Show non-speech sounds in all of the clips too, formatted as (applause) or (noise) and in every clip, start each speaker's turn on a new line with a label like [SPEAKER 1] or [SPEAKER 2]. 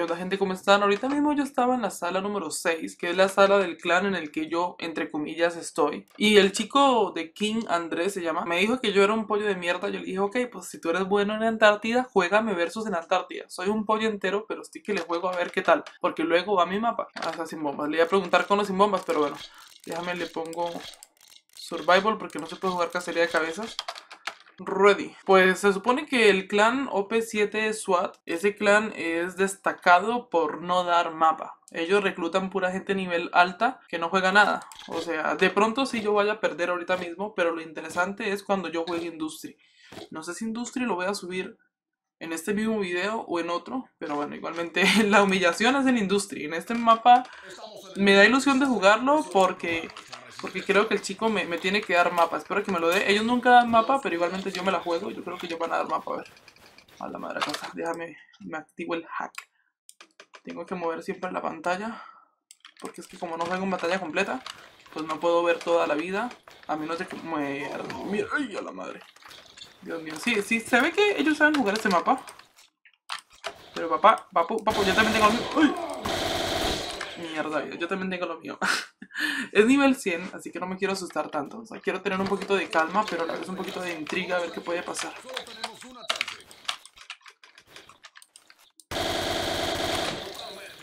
[SPEAKER 1] ¿Qué onda gente? ¿Cómo están? Ahorita mismo yo estaba en la sala número 6, que es la sala del clan en el que yo, entre comillas, estoy. Y el chico de King Andrés se llama, me dijo que yo era un pollo de mierda. Yo le dije, ok, pues si tú eres bueno en Antártida, juégame versus en Antártida. Soy un pollo entero, pero sí que le juego a ver qué tal. Porque luego va mi mapa. Hasta sin bombas. Le iba a preguntar con sin bombas, pero bueno. Déjame, le pongo Survival porque no se puede jugar cacería de cabezas. Ready. Pues se supone que el clan OP7 SWAT, ese clan es destacado por no dar mapa. Ellos reclutan pura gente nivel alta que no juega nada. O sea, de pronto sí yo vaya a perder ahorita mismo, pero lo interesante es cuando yo juegue Industry. No sé si Industry lo voy a subir en este mismo video o en otro, pero bueno, igualmente (laughs) la humillación es en Industry. En este mapa me da ilusión de jugarlo porque porque creo que el chico me, tiene que dar mapa. Espero que me lo dé. Ellos nunca dan mapa, pero igualmente yo me la juego. Yo creo que ellos van a dar mapa. A ver. A la madre cosa. Déjame, me activo el hack. Tengo que mover siempre la pantalla. Porque es que como no juego en batalla completa, pues no puedo ver toda la vida. A menos de que me... Mira, ay, a la madre. Dios mío. Sí, sí, se ve que ellos saben jugar este mapa. Pero papá, papu, papu, yo también tengo. ¡Ay! Mierda, yo también tengo lo mío. (laughs) es nivel 100, así que no me quiero asustar tanto. O sea, quiero tener un poquito de calma, pero a un poquito de intriga a ver qué puede pasar.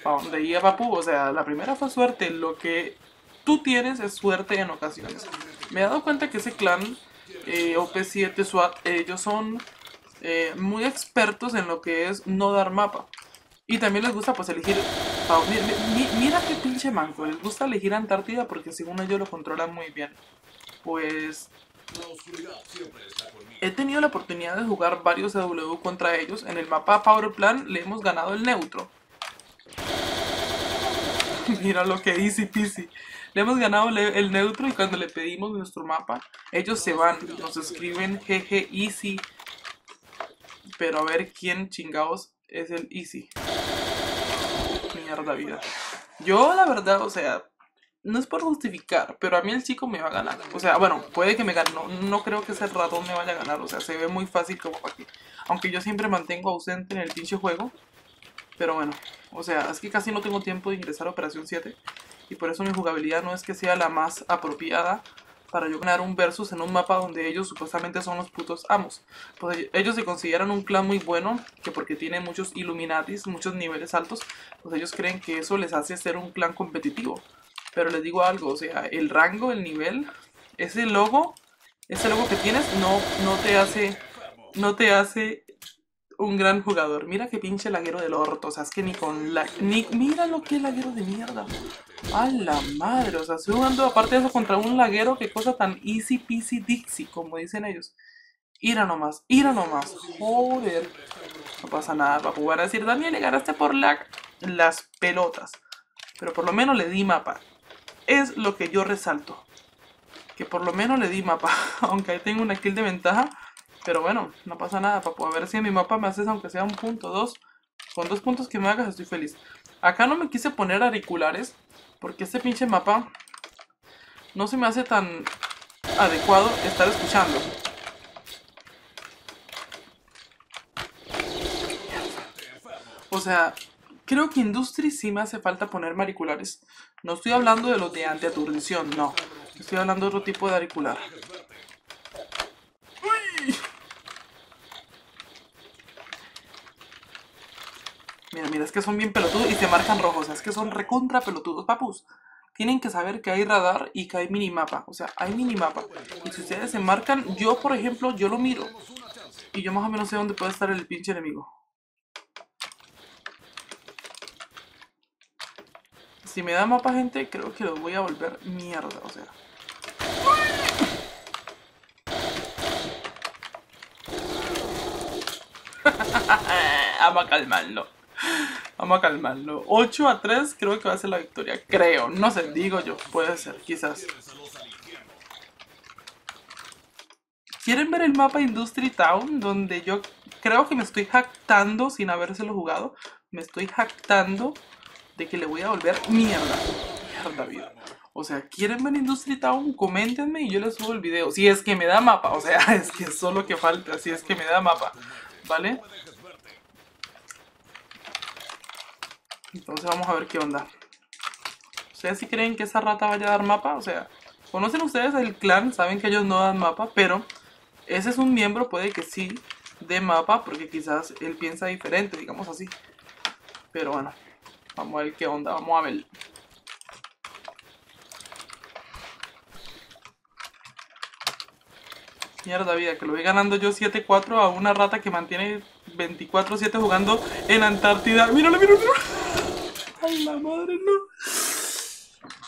[SPEAKER 1] ¿Para dónde iba Papu? O sea, la primera fue suerte. Lo que tú tienes es suerte en ocasiones. Me he dado cuenta que ese clan eh, OP7 SWAT, ellos son eh, muy expertos en lo que es no dar mapa. Y también les gusta pues elegir... mira, qué pinche manco. Les gusta elegir Antártida porque según ellos lo controlan muy bien. Pues... He tenido la oportunidad de jugar varios CW contra ellos. En el mapa Power Plan le hemos ganado el neutro. (laughs) mira lo que easy peasy. Le hemos ganado el neutro y cuando le pedimos nuestro mapa, ellos se van. Nos escriben GG easy. Pero a ver quién chingados es el easy mierda vida. Yo, la verdad, o sea, no es por justificar, pero a mí el chico me va a ganar. O sea, bueno, puede que me gane. No, creo que ese ratón me vaya a ganar. O sea, se ve muy fácil como aquí. Aunque yo siempre mantengo ausente en el pinche juego. Pero bueno, o sea, es que casi no tengo tiempo de ingresar a Operación 7. Y por eso mi jugabilidad no es que sea la más apropiada para yo ganar un versus en un mapa donde ellos supuestamente son los putos amos. Pues ellos se consideran un clan muy bueno, que porque tienen muchos Illuminatis, muchos niveles altos, pues ellos creen que eso les hace ser un clan competitivo. Pero les digo algo, o sea, el rango, el nivel, ese logo, ese logo que tienes no, no te hace, no te hace un gran jugador. Mira qué pinche laguero del orto. O sea, es que ni con la... Ni, mira lo que laguero de mierda. A la madre. O sea, estoy jugando aparte de eso contra un laguero. Qué cosa tan easy peasy dixie, como dicen ellos. Ira nomás, ira nomás. Joder. No pasa nada. Va a jugar a decir, Daniel, le ganaste por lag las pelotas. Pero por lo menos le di mapa. Es lo que yo resalto. Que por lo menos le di mapa. (laughs) Aunque ahí tengo una kill de ventaja. Pero bueno, no pasa nada, papu. A ver si en mi mapa me haces aunque sea un punto, dos. Con dos puntos que me hagas estoy feliz. Acá no me quise poner auriculares. Porque este pinche mapa no se me hace tan adecuado estar escuchando. O sea, creo que Industry sí me hace falta poner auriculares. No estoy hablando de los de antiaturdición, no. Estoy hablando de otro tipo de auricular. Mira, mira, es que son bien pelotudos y se marcan rojos. O sea, es que son recontra pelotudos, papus. Tienen que saber que hay radar y que hay minimapa. O sea, hay minimapa. Y si ustedes se marcan, yo por ejemplo, yo lo miro. Y yo más o menos sé dónde puede estar el pinche enemigo. Si me da mapa, gente, creo que lo voy a volver mierda. O sea. (laughs) Vamos a calmarlo. Vamos a calmarlo. 8 a 3 creo que va a ser la victoria. Creo. No sé, digo yo. Puede ser, quizás. ¿Quieren ver el mapa Industry Town? Donde yo creo que me estoy jactando sin habérselo jugado. Me estoy jactando de que le voy a volver mierda. Mierda vida. O sea, ¿quieren ver Industry Town? Coméntenme y yo les subo el video. Si es que me da mapa. O sea, (laughs) es que es solo que falta. Si es que me da mapa. ¿Vale? Entonces vamos a ver qué onda. ¿Ustedes si creen que esa rata vaya a dar mapa? O sea, ¿conocen ustedes el clan? Saben que ellos no dan mapa, pero ese es un miembro, puede que sí dé mapa, porque quizás él piensa diferente, digamos así. Pero bueno, vamos a ver qué onda, vamos a ver. Mierda vida, que lo voy ganando yo 7-4 a una rata que mantiene 24-7 jugando en Antártida. Míralo, míralo, míralo. Ay, la madre, no.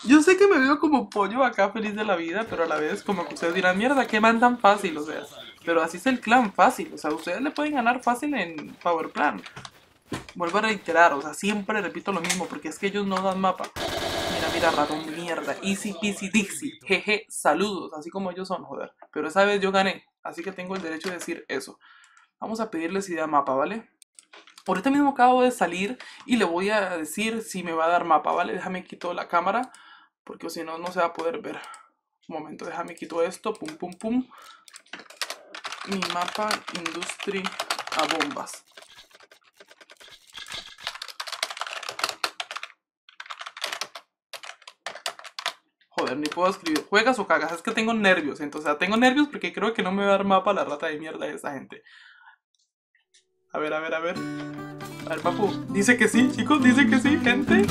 [SPEAKER 1] Yo sé que me veo como pollo acá feliz de la vida, pero a la vez como que ustedes dirán, mierda, ¿qué mandan fácil? O sea, pero así es el clan fácil. O sea, ustedes le pueden ganar fácil en Power Plan. Vuelvo a reiterar, o sea, siempre repito lo mismo, porque es que ellos no dan mapa. Mira, mira, ratón mierda. Easy peasy dixie. Jeje, saludos. Así como ellos son, joder. Pero esa vez yo gané. Así que tengo el derecho de decir eso. Vamos a pedirles si da mapa, ¿vale? Ahorita mismo acabo de salir y le voy a decir si me va a dar mapa, ¿vale? Déjame quito la cámara porque si no, no se va a poder ver. Un momento, déjame quito esto, pum, pum, pum. Mi mapa industry a bombas. Joder, ni puedo escribir. ¿Juegas o cagas? Es que tengo nervios. Entonces, tengo nervios porque creo que no me va a dar mapa la rata de mierda de esa gente. A ver, a ver, a ver. A ver, papu. Dice que sí, chicos. Dice que sí, gente.